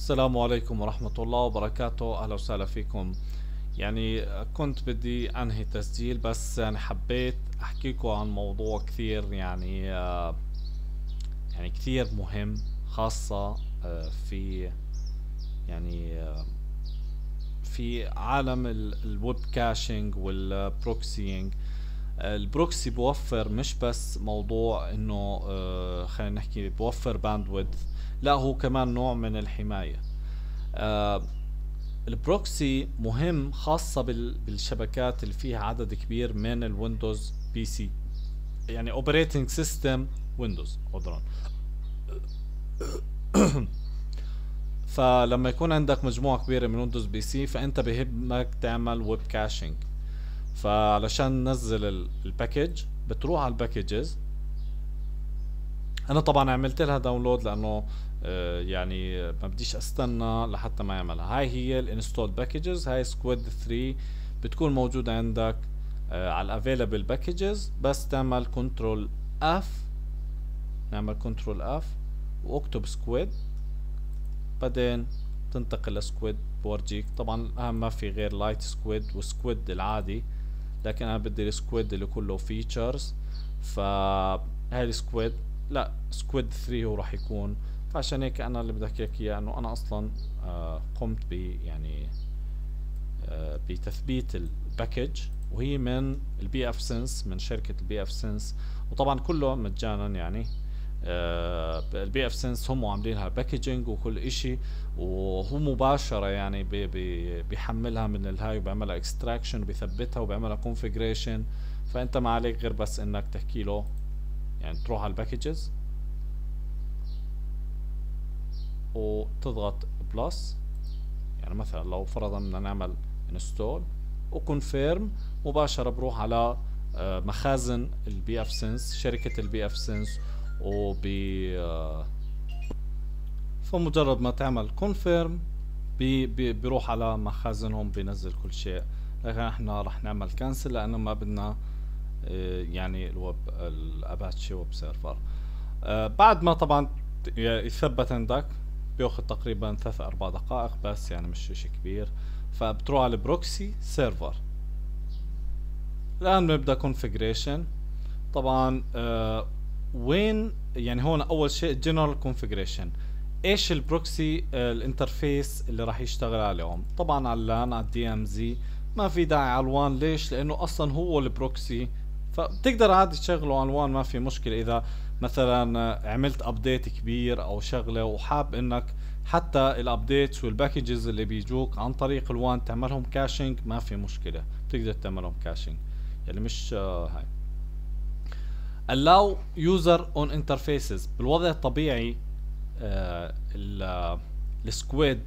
السلام عليكم ورحمة الله وبركاته. أهلا وسهلا فيكم. يعني كنت بدي أنهي تسجيل بس يعني حبيت أحكيكم عن موضوع كثير يعني آه، يعني كثير مهم خاصة آه، في يعني آه، في عالم ال web caching وال proxying ال proxy بوفر مش بس موضوع إنه خلينا نحكي بوفر bandwidth لا هو كمان نوع من الحماية. آه ال proxy مهم خاصة بالشبكات اللي فيها عدد كبير من ال Windows PC. يعني operating system Windows عذرا. فلما يكون عندك مجموعة كبيرة من Windows PC فأنت بهمك تعمل web caching فعلشان ننزل ال package بتروح على ال packages أنا طبعا عملت لها download لأنه آه، يعني ما بديش أستنى لحتى ما يعملها. هاي هي ال installed packages هاي Squid 3 بتكون موجودة عندك آه، على ال available packages بس تعمل control F نعمل control F واكتب Squid بعدين تنتقل ل Squid بورجيك طبعا اهم ما في غير Lightsquid و Squid العادي. لكن أنا بدي ال Squid اللي كله features فهاي ال Squid لا Squid 3 هو راح يكون. فعشان هيك أنا اللي بدي أحكي إياه إنه أنا أصلا آه قمت ب يعني آه بتثبيت ال package وهي من ال pfSense من شركة ال pfSense. وطبعا كله مجانا يعني. ال pfSense هم عاملين لها packaging وكل إشي وهو مباشرة يعني بي بي بيحملها من الهاي وبيعملها extraction وبيثبتها وبيعملها configuration فأنت ما عليك غير بس إنك تحكي له يعني تروح على ال packages وتضغط plus يعني مثلا لو فرضا بدنا نعمل install و confirm مباشرة بروح على آه، مخازن ال pfSense شركة ال pfSense وب آه، فمجرد ما تعمل confirm بي بي بيروح على مخازنهم بينزل كل شيء. لكن إحنا رح نعمل cancel لأنه ما بدنا آه، يعني الويب ال Apache web server. بعد ما طبعا يثبت عندك بيأخذ تقريبا ثلاث أربع دقائق بس يعني مش شيء كبير. فبتروح على ال proxy server الآن بنبدا configuration طبعا آه وين يعني هون أول شيء general configuration إيش ال proxy آه ال interface اللي راح يشتغل عليهم؟ طبعا على ال LAN على ال DMZ ما في داعي على ال WAN. ليش؟ لأنه أصلا هو ال proxy. فبتقدر عادي تشغله على ال WAN ما في مشكلة. إذا مثلا عملت update كبير أو شغلة وحاب إنك حتى ال updates وال packages اللي بيجوك عن طريق ال WAN تعملهم caching ما في مشكلة. بتقدر تعملهم caching يعني مش آه، هاي. Allow user on interfaces بالوضع الطبيعي آه ال Squid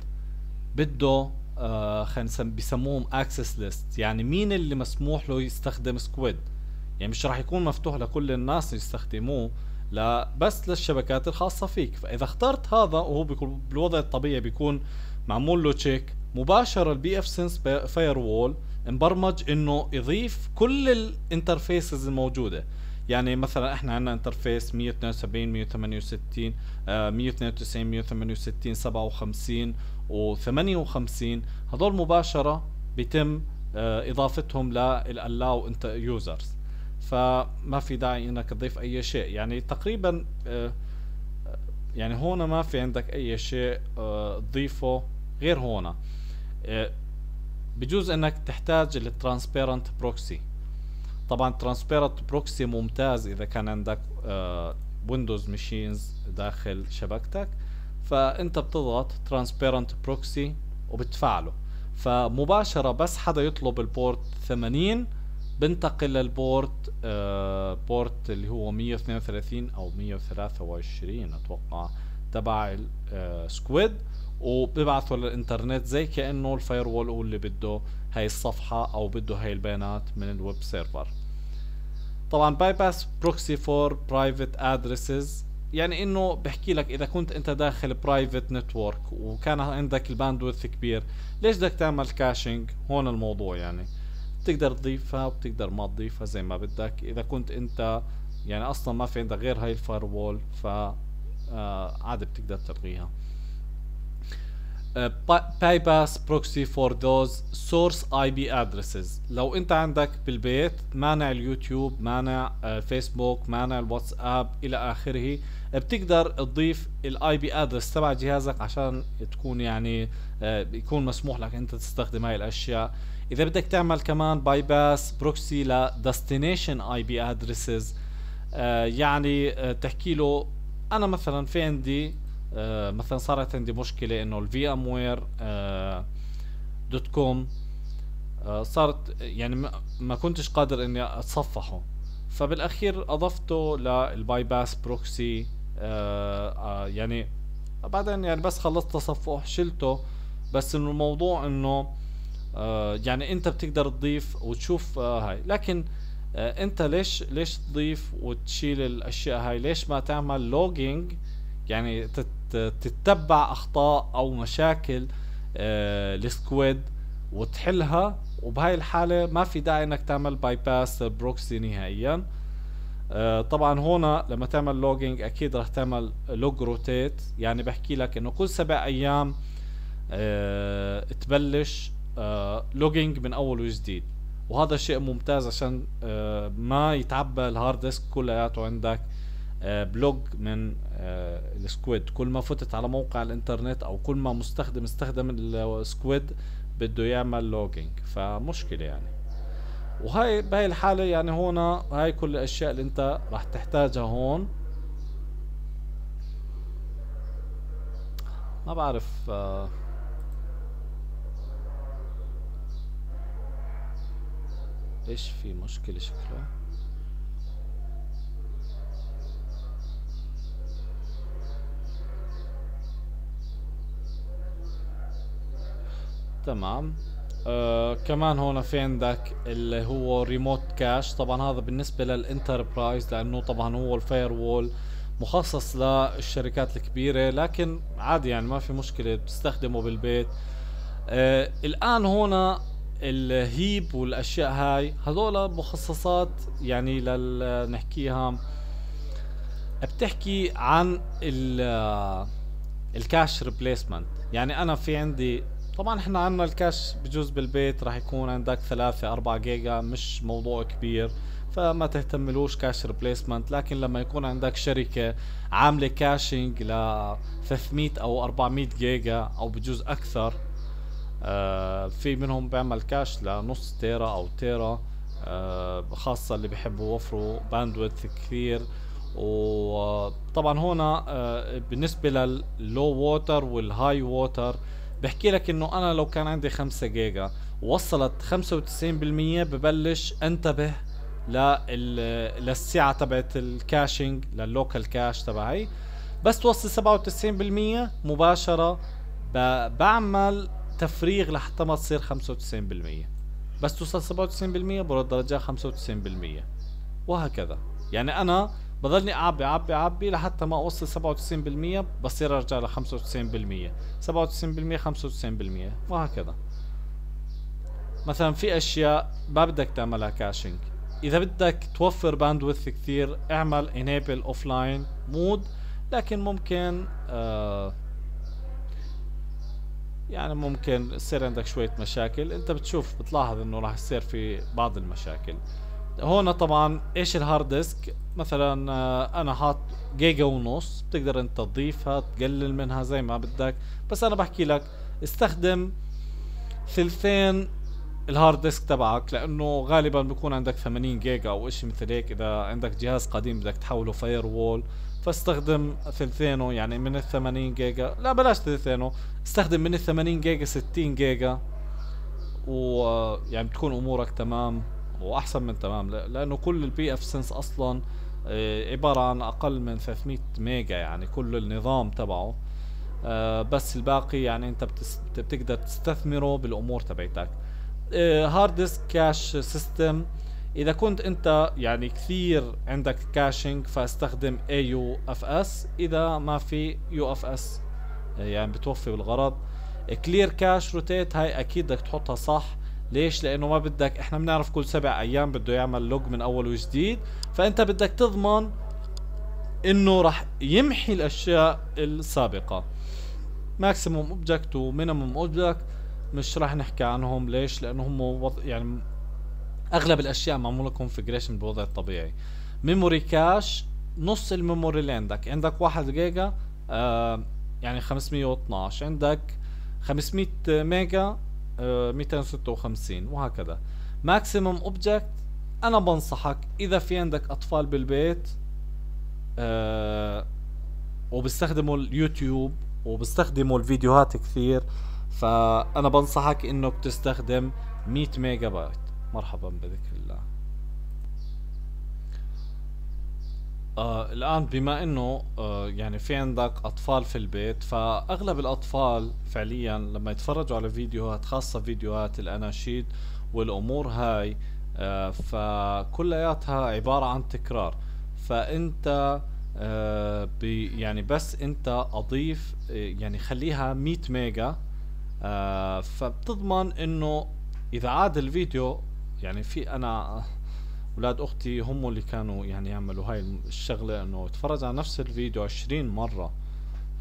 بده آه خلينا بيسموهم access list يعني مين اللي مسموح له يستخدم Squid يعني مش راح يكون مفتوح لكل الناس يستخدموه لا بس للشبكات الخاصة فيك. فإذا اخترت هذا وهو بيكون بالوضع الطبيعي بيكون معمول له check مباشرة ال pfSense firewall مبرمج إنه يضيف كل ال interfaces الموجودة. يعني مثلا إحنا عندنا interface 172 168 192 168 57 و58 هذول مباشرة بيتم آه، إضافتهم لل allowed users فما في داعي إنك تضيف أي شيء. يعني تقريبا آه، يعني هون ما في عندك أي شيء آه، تضيفه غير هون. بجوز إنك تحتاج ال transparent proxy طبعا transparent proxy ممتاز إذا كان عندك Windows machines داخل شبكتك. فأنت بتضغط transparent proxy وبتفعله. فمباشرة بس حدا يطلب ال port 80 بنتقل لل port آه port اللي هو 132 أو 123 أتوقع تبع Squid آه وببعثه للإنترنت زي كأنه ال firewall هو اللي بده هاي الصفحة أو بده هاي البيانات من ال web server. طبعا bypass proxy for private addresses يعني إنه بحكي لك إذا كنت أنت داخل private network وكان عندك ال bandwidth كبير ليش بدك تعمل caching هون الموضوع يعني. بتقدر تضيفها وبتقدر ما تضيفها زي ما بدك. إذا كنت أنت يعني أصلا ما في عندك غير هاي ال firewall ف آه عادي بتقدر تلغيها. bypass proxy for those source IP addresses لو انت عندك بالبيت مانع اليوتيوب مانع فيسبوك آه، مانع الواتساب إلى آخره بتقدر تضيف ال IP address تبع جهازك عشان تكون يعني آه، يكون مسموح لك انت تستخدم هاي الأشياء. إذا بدك تعمل كمان bypass proxy ل destination IP addresses يعني آه، تحكي له أنا مثلا في عندي مثلا صارت عندي مشكلة إنه ال VMware dot com صارت يعني ما كنتش قادر إني أتصفحه. فبالأخير أضفته لل bypass proxy يعني بعدين يعني بس خلصت تصفح شلته. بس إنه الموضوع إنه آه يعني أنت بتقدر تضيف وتشوف آه هاي. لكن آه أنت ليش ليش تضيف وتشيل الأشياء هاي؟ ليش ما تعمل logging يعني تتبع أخطاء أو مشاكل آه ال Squid وتحلها. وبهاي الحالة ما في داعي إنك تعمل bypass proxy نهائيا. آه طبعا هنا لما تعمل logging أكيد راح تعمل log rotate يعني بحكي لك إنه كل سبع أيام آه تبلش آه logging من أول وجديد. وهذا شيء ممتاز عشان آه ما يتعبى ال hard disk كلياته عندك. آه ب log من آه ال Squid. كل ما فتت على موقع الإنترنت أو كل ما مستخدم استخدم ال Squid بده يعمل لوجينج. فمشكلة يعني. وهاي بهاي الحالة يعني هون هاي كل الأشياء اللي أنت راح تحتاجها هون. ما بعرف آه إيش في مشكلة شكله؟ تمام. آه كمان هون في عندك اللي هو remote cache طبعا هذا بالنسبة لل enterprise لأنه طبعا هو ال firewall مخصص للشركات الكبيرة. لكن عادي يعني ما في مشكلة بتستخدمه بالبيت. آه الآن هون ال heap والأشياء هاي هذول مخصصات يعني لل نحكيها. بتحكي عن ال cache replacement يعني أنا في عندي طبعا إحنا عنا ال cache بجوز بالبيت راح يكون عندك ثلاثة أربعة جيجا مش موضوع كبير فما تهتملوش cache replacement لكن لما يكون عندك شركة عاملة caching ل 300 أو 400 جيجا أو بجوز أكثر آه في منهم بيعمل cache لنص tera أو tera آه خاصة اللي بيحبوا يوفروا bandwidth كثير. وطبعا هنا آه بالنسبة لل low water وال high water بحكي لك إنه أنا لو كان عندي 5 جيجا وصلت 95% ببلش أنتبه للسعة تبعت ال caching لل local cache تبعي. بس توصل 97% مباشرة بعمل تفريغ لحتى ما تصير 95% بس توصل 97% برد رجع 95% وهكذا. يعني أنا بضلني أعبي أعبي أعبي لحتى ما أوصل 97% بصير أرجع ل 95% 97% 95% وهكذا مثلا في أشياء ما بدك تعملها caching إذا بدك توفر bandwidth كثير اعمل enable offline mode لكن ممكن آه يعني ممكن يصير عندك شوية مشاكل. أنت بتشوف بتلاحظ إنه راح يصير في بعض المشاكل. هون طبعا إيش ال hard disk مثلا آه، أنا حاط جيجا ونص بتقدر أنت تضيفها تقلل منها زي ما بدك. بس أنا بحكي لك استخدم ثلثين ال hard disk تبعك لأنه غالبا بيكون عندك 80 جيجا أو إشي مثل هيك. إذا عندك جهاز قديم بدك تحوله firewall فاستخدم ثلثينه. يعني من ال 80 جيجا لا بلاش ثلثينه استخدم من ال 80 جيجا. 60 جيجا ويعني بتكون أمورك تمام. وأحسن من تمام. لأنه كل ال pfSense أصلا آه، عبارة عن أقل من 300 mega يعني كل النظام تبعه. آه، بس الباقي يعني أنت بتقدر تستثمره بالأمور تبعتك hard disk cache system إذا كنت أنت يعني كثير عندك caching فاستخدم AUFS إذا ما في UFS يعني بتوفي بالغرض. clear cache rotate هاي أكيد بدك تحطها صح. ليش؟ لأنه ما بدك إحنا بنعرف كل سبع أيام بده يعمل log من أول وجديد فأنت بدك تضمن إنه راح يمحي الأشياء السابقة. maximum object و minimum object مش راح نحكي عنهم. ليش؟ لأنه هم وض... يعني أغلب الأشياء معمولة configuration بالوضع الطبيعي. memory cache نص ال memory اللي عندك. عندك واحد جيجا آه يعني 512 عندك 500 mega 256 وهكذا. maximum object أنا بنصحك إذا في عندك أطفال بالبيت آه وبيستخدموا اليوتيوب وبيستخدموا الفيديوهات كثير فأنا بنصحك إنك تستخدم 100 ميجا بايت. مرحبا بذكر الله. آه الآن بما إنه آه يعني في عندك أطفال في البيت فأغلب الأطفال فعليا لما يتفرجوا على فيديوهات خاصة فيديوهات الأناشيد والأمور هاي آه فكلياتها عبارة عن تكرار. فأنت آه يعني بس أنت أضيف آه، يعني خليها 100 ميجا آه فبتضمن إنه إذا عاد الفيديو يعني في أنا أولاد أختي هم اللي كانوا يعني يعملوا هاي الشغلة إنه اتفرج على نفس الفيديو عشرين مرة.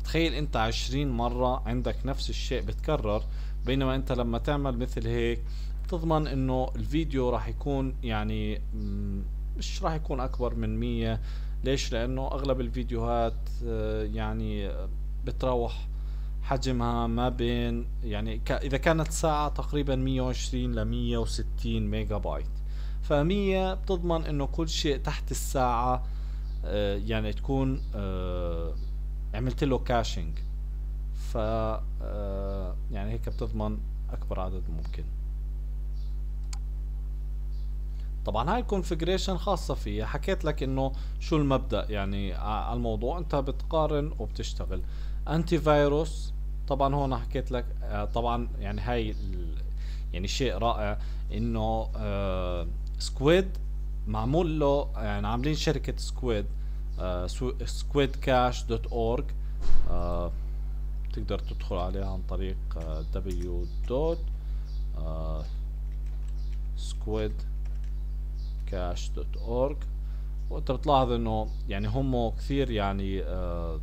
تخيل أنت عشرين مرة عندك نفس الشيء بتكرر بينما أنت لما تعمل مثل هيك تضمن إنه الفيديو راح يكون يعني مش راح يكون أكبر من مية. ليش؟ لأنه أغلب الفيديوهات آه، يعني بتروح حجمها ما بين يعني إذا كانت ساعة تقريبا 120 ل 160 ميجا بايت. فمية بتضمن إنه كل شيء تحت الساعة آه، يعني تكون آه، عملت له caching ف آه، يعني هيك بتضمن أكبر عدد ممكن. طبعا هاي ال configuration خاصة فيها. حكيت لك إنه شو المبدأ؟ يعني على الموضوع أنت بتقارن وبتشتغل. antivirus طبعا هون حكيت لك طبعا يعني هاي يعني شيء رائع إنه Squid معمول له يعني عاملين شركة Squid squid-cache dot org تقدر تدخل عليها عن طريق دبليو دوت squid-cache dot org وانت بتلاحظ انه يعني هم كثير يعني uh,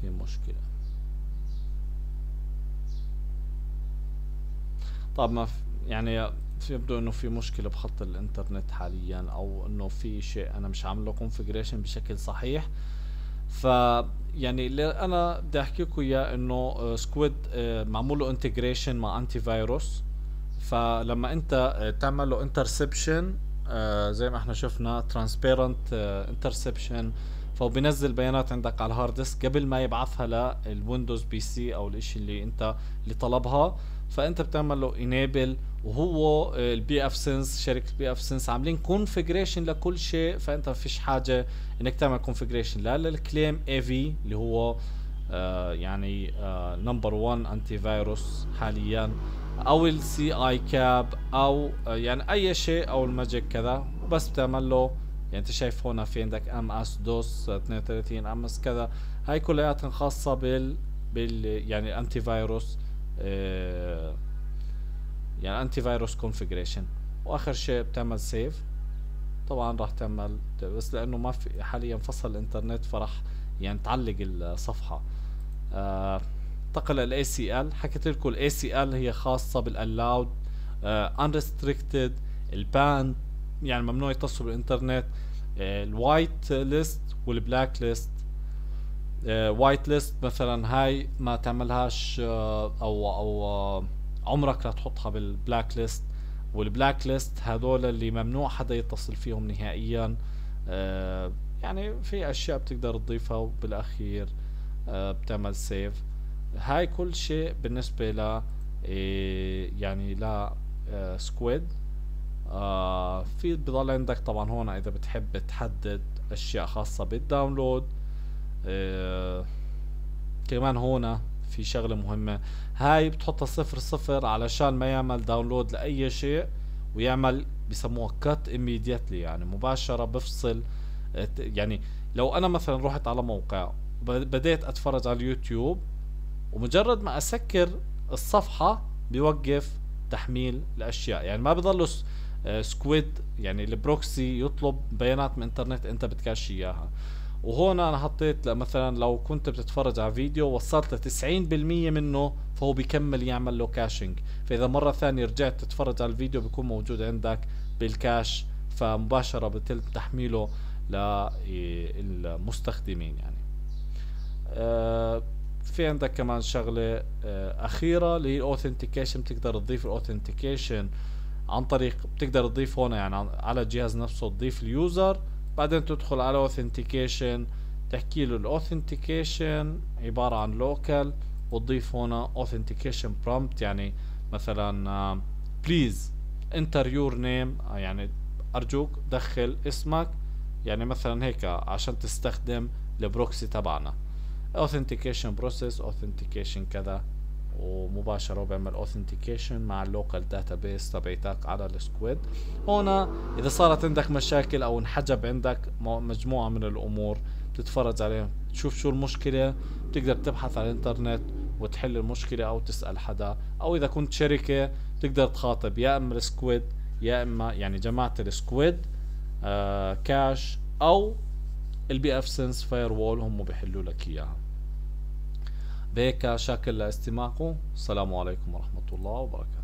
في مشكلة. طب ما يعني في يبدو إنه في مشكلة بخط الإنترنت حاليا أو إنه في شيء أنا مش عامله configuration بشكل صحيح. ف يعني اللي أنا بدي أحكي لكم إياه إنه Squid آه، آه، معمول له integration مع antivirus فلما أنت آه، تعمل له interception زي ما إحنا شفنا transparent interception فهو بيانات عندك على ال hard disk قبل ما يبعثها لل Windows PC أو الإشي اللي أنت اللي طلبها. فأنت بتعمل له enable وهو ال pfSense شركة pfSense عاملين configuration لكل شيء. فأنت ما فيش حاجة إنك تعمل configuration لا لل ClamAV اللي هو آه يعني number 1 antivirus حاليا أو ال C-ICAP أو آه يعني أي شيء أو ال magic كذا. بس بتعمل له يعني انت شايف هنا في عندك MS-DOS 32 MS كذا. هاي كلياتها خاصة بال بال يعني antivirus آه يعني antivirus configuration وآخر شيء بتعمل save طبعا راح تعمل بس لأنه ما في حاليا فصل الإنترنت فراح يعني تعلق الصفحة. آه انتقل ال ACL حكيت لكم ال ACL هي خاصة بال allowed unrestricted ال ban يعني ممنوع يتصلوا بالإنترنت. ال whitelist وال blacklist. whitelist مثلا هاي ما تعملهاش آه، أو أو آه، عمرك لا تحطها بال blacklist. وال blacklist هذول اللي ممنوع حدا يتصل فيهم نهائيا. آه، يعني في أشياء بتقدر تضيفها وبالأخير بتعمل save هاي كل شيء بالنسبة ل يعني ل Squid آه في بضل عندك طبعا هون إذا بتحب تحدد أشياء خاصة بال download. آه كمان هون في شغلة مهمة. هاي بتحطها صفر صفر علشان ما يعمل download لأي شيء ويعمل بسموها cut immediately يعني مباشرة بفصل. يعني لو أنا مثلا رحت على موقع بديت أتفرج على اليوتيوب ومجرد ما أسكر الصفحة بيوقف تحميل الأشياء. يعني ما بضلوا Squid يعني ال proxy يطلب بيانات من انترنت انت بت cache إياها. وهون أنا حطيت مثلا لو كنت بتتفرج على فيديو وصلت ل 90% منه فهو بيكمل يعمل له caching فإذا مرة ثانية رجعت تتفرج على الفيديو بيكون موجود عندك بال cache فمباشرة بتم تحميله للمستخدمين يعني. آه، في عندك كمان شغلة آه، أخيرة اللي هي ال authentication بتقدر تضيف ال authentication عن طريق بتقدر تضيف هون يعني على الجهاز نفسه تضيف ال user بعدين تدخل على authentication تحكي له ال authentication عبارة عن local وتضيف هنا authentication prompt يعني مثلا please enter your name يعني أرجوك دخل اسمك يعني مثلا هيك عشان تستخدم ال proxy تبعنا. authentication process authentication كذا. ومباشرة وبعمل authentication مع ال local database تبعتك على ال Squid. هنا إذا صارت عندك مشاكل أو انحجب عندك مجموعة من الأمور بتتفرج عليهم. تشوف شو المشكلة بتقدر تبحث على الإنترنت وتحل المشكلة أو تسأل حدا. أو إذا كنت شركة تقدر تخاطب يا إما ال Squid يا إما يعني جماعة ال Squid آه cache أو ال pfSense firewall هم بيحلوا لك إياها. بهيك شاكر لاستماعكم السلام عليكم ورحمة الله وبركاته.